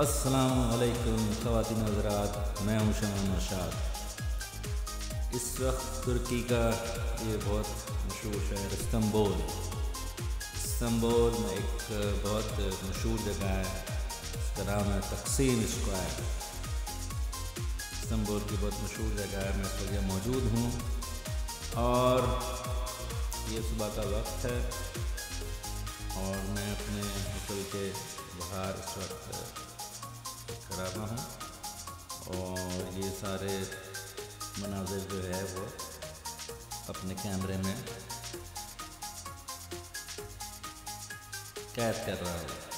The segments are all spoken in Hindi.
असलकम ख़वान हजरात, मैं हूँ शमान नशाद इस वक्त तुर्की का ये बहुत मशहूर शहर इस्तंबुल। इस्तंबुल में एक बहुत मशहूर जगह है इसका नाम है तकसीम स्क्वायर। इस्तंबुल की बहुत मशहूर जगह है, मैं इस वक्त मौजूद हूँ। और ये सुबह का वक्त है, और मैं अपने होटल के बाहर इस वक्त करा रहा हूँ। और ये सारे मनाजिर जो है वो अपने कैमरे में कैद कर रहा है।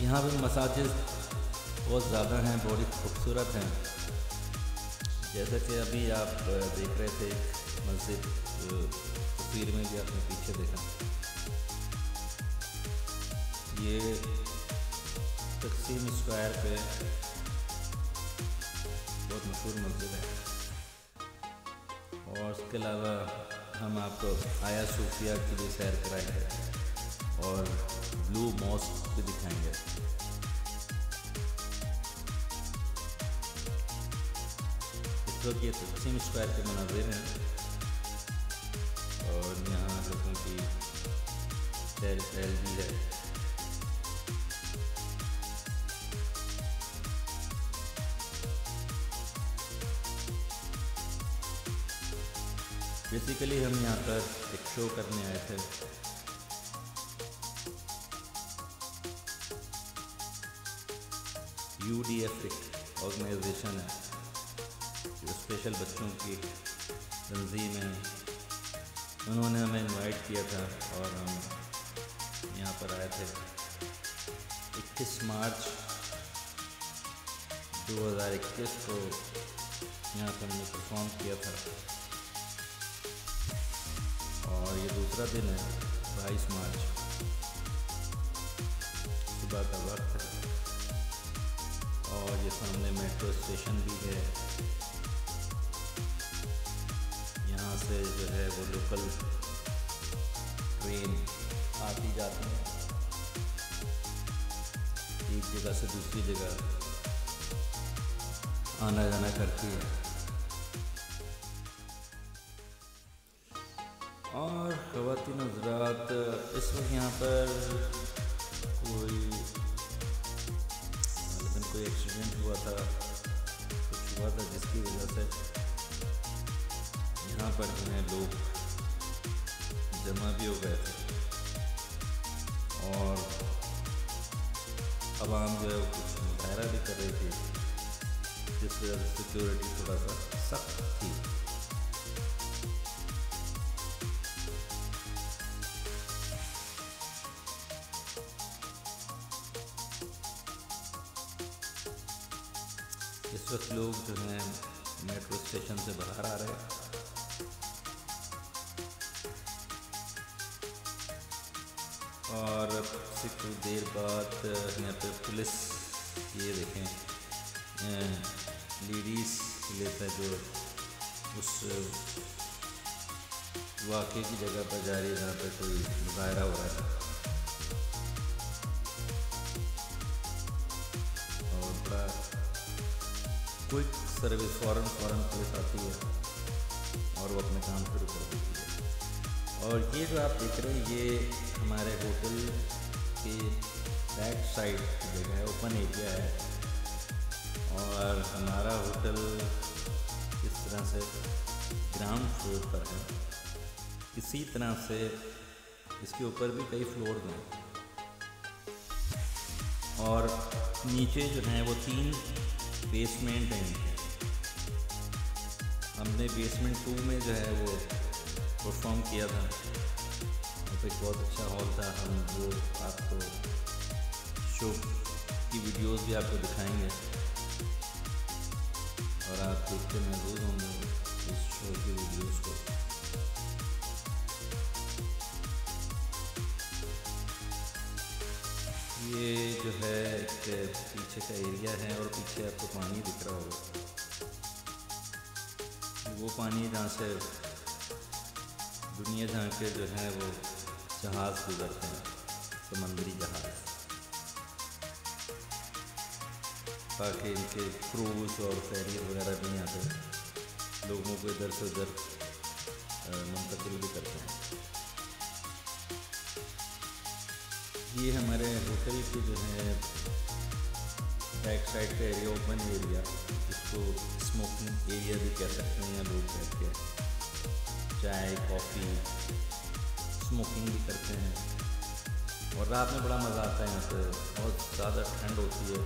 यहाँ पे मसाजिद बहुत ज़्यादा हैं, बहुत ही खूबसूरत हैं। जैसा कि अभी आप देख रहे थे, मस्जिद तस्वीर में भी आपने पीछे देखा। ये तकसीम स्क्वायर पे बहुत मशहूर मस्जिद है। और उसके अलावा हम आपको आया सूफिया की भी सैर कराएँगे। और ब्लू मॉस्क भी दिखाएँगे। इस वक्त ये तकसीम स्क्वायर के मनाजिर हैं। और यहाँ लोगों की सैर सैल भी है। बेसिकली हम यहाँ पर एक शो करने आए थे। यू डी एफ़ एक ऑर्गेनाइजेशन है, जो स्पेशल बच्चों की तंजीम है। उन्होंने हमें इनवाइट किया था और हम यहाँ पर आए थे। इक्कीस मार्च 2021 को यहाँ पर हमने परफॉर्म किया था। और ये दूसरा दिन है बाईस मार्च। सुबह का वक्त है। और ये सामने मेट्रो स्टेशन भी है। यहाँ से जो है वो लोकल ट्रेन आती जाती है। एक जगह से दूसरी जगह आना जाना करती है। और ख़वान हजरात इस वक्त यहाँ पर जिसकी से यहाँ पर जो है लोग जमा भी हो गए थे। और आवाम जो है वो कुछ मुजाहरा भी कर रही थी, जिस वजह से सिक्योरिटी थोड़ा सा सख्त थी। इस वक्त लोग जो हैं मेट्रो स्टेशन से बाहर आ रहे और से कुछ देर बाद, यहाँ पे पुलिस ये देखें लेडीज़ है जो उस वाक़े की जगह पर जा रही है, जहाँ पर कोई मुजाहरा हो रहा है। और बड़ा क्विक सर्विस फ़ौरन फ़ौरन पुलिस आती है और वो अपने काम शुरू कर देती है। और ये जो आप देख रहे हैं, ये हमारे होटल के बैक साइड की जगह है ओपन एरिया है। और हमारा होटल इस तरह से ग्राउंड फ्लोर पर है। इसी तरह से इसके ऊपर भी कई फ्लोर हैं। और नीचे जो हैं, वो तीन बेसमेंट है। हमने बेसमेंट टू में जो है वो परफॉर्म किया था। तो एक बहुत अच्छा हॉल था। हम वो आपको शो की वीडियोस भी आपको दिखाएँगे। और आप देखते महसूस होंगे इस शो की वीडियोस को। ये जो है एक पीछे का एरिया है और पीछे आपको पानी दिख रहा होगा। वो पानी जहाँ से दुनिया जहाँ के जो है वो जहाज़ गुजरते हैं, समंदरी जहाज़। ताकि इनके क्रूज़ और फेरी वगैरह भी यहाँ पे लोगों को इधर से उधर मुंतकिल भी करते हैं। ये हमारे होटल के जो है बैक साइड का एरिया ओपन एरिया इसको स्मोकिंग एरिया भी कह सकते हैं या लोग कहते हैं चाय कॉफ़ी स्मोकिंग भी करते हैं। और रात में बड़ा मज़ा आता है यहाँ पर बहुत ज़्यादा ठंड होती है।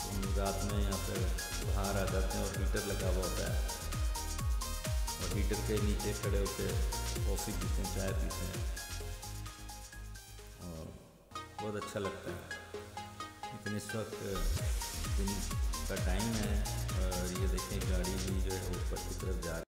तो रात में यहाँ पर बाहर आ जाते हैं और हीटर लगा हुआ होता है। और हीटर के नीचे खड़े होकर कॉफ़ी पीते हैं, चाय पीते हैं। और बहुत अच्छा लगता है। लेकिन इस वक्त दिन का टाइम है, और ये देखें गाड़ी भी जो है ऊपर की तरफ़ जा रही